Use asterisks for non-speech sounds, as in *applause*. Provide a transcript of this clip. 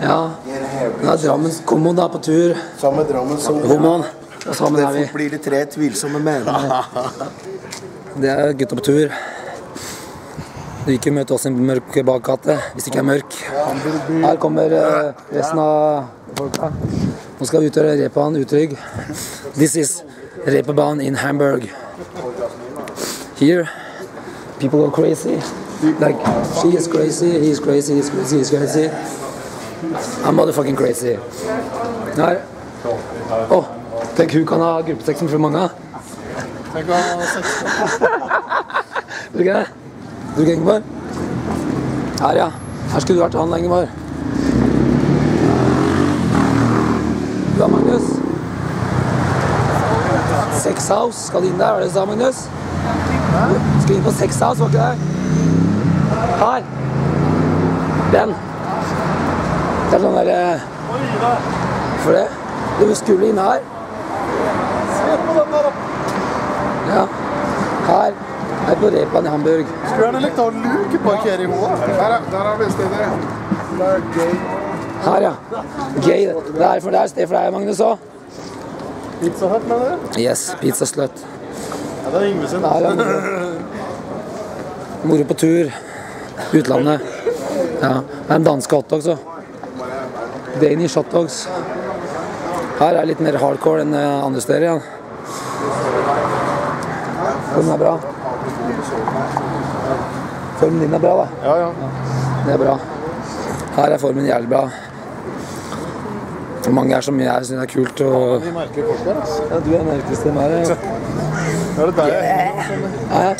Ja. Nå er Drammens kommo da på tur. Sammen med Drammens som Homoen. Og sammen er vi. Derfor blir de tre tvilsomme menn. *laughs* Det er gutta på tur. Du ikke møte oss i en mørk bakgate hvis det ikke er mørk. Her kommer eh, resten av folka. Nå skal vi utgjøre repabanen utrygg. This is repabanen in Hamburg. Here, people go crazy. Like, she is crazy, he is crazy, he is crazy, he is crazy. I'm motherfucking crazy. Her. Oh, tenk hun kan ha gruppesex med for mange. Tenk å ha sex. *laughs* Du ikke det? Du ikke Ingeborg? Her, ja. Her skulle du vært han, Ingeborg. Du er Magnus. Sex House. Skal du inn der, var det du sa, Magnus? Skal inn på Sex House, var ikke det? Her. Den. Det er sånn derre For det? Du skulle inn her. Se på den der, da. Ja. Her. Her på Repan i Hamburg. Skulle gjerne likt å ha lukeparkere i hodet. Der, er- der har vi stedet. Det er gøy. Her, ja. Gøy. Det er for er sted for deg, Magnus òg. Pizza Hut, mener du? Yes, pizza slut. Ja, det er Yngve sin. Her, ja. Moro på tur. Utlandet. Ja. Det er en danske hotdog, òg. Danish hotdogs. Her er litt mer hardcore enn eh, andre steder. Ja. Formen er bra. Formen din er bra, da. Ja, ja. Det er bra. Her er formen jævlig bra. Mange er som jeg syns er kult. Og... Vi merker folk der, altså. Ja, du er den merkeligste med her. Er det deg? Ja, ja.